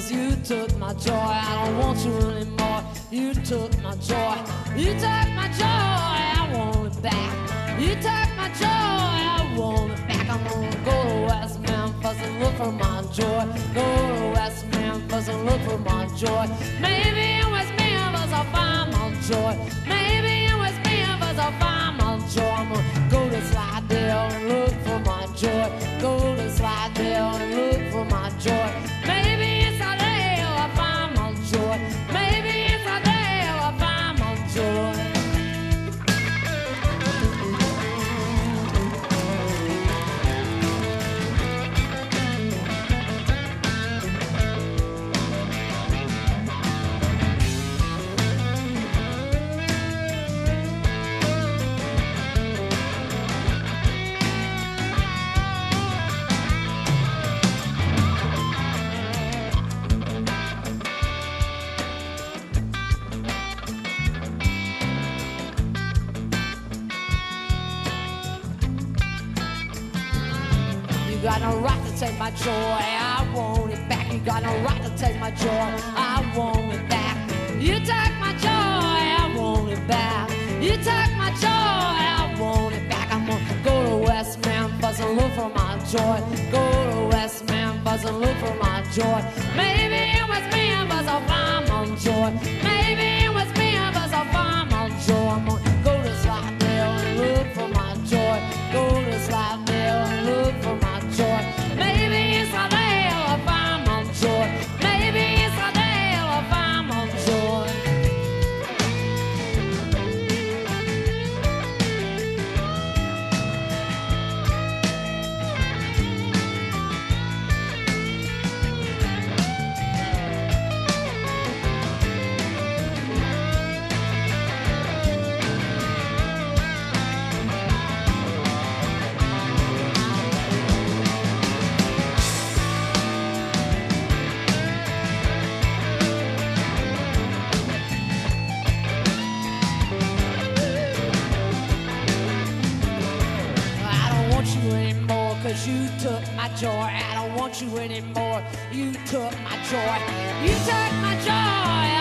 took my joy. I don't want you anymore. You took my joy. You took my joy. I want it back. You took my joy. I want it back. I'm gonna go to West Memphis and look for my joy. Go to West Memphis and look for my joy. Got no right to take my joy. I want it back. You got no right to take my joy. I want it back. You take my joy. I want it back. You take my joy. I want it back. I'm gonna go to West Memphis and look for my joy. Go to West Memphis and look for my joy. Maybe in West Memphis I'll find my joy. Maybe in West Memphis I'll find my joy. Cause you took my joy. I don't want you anymore. You took my joy. You took my joy.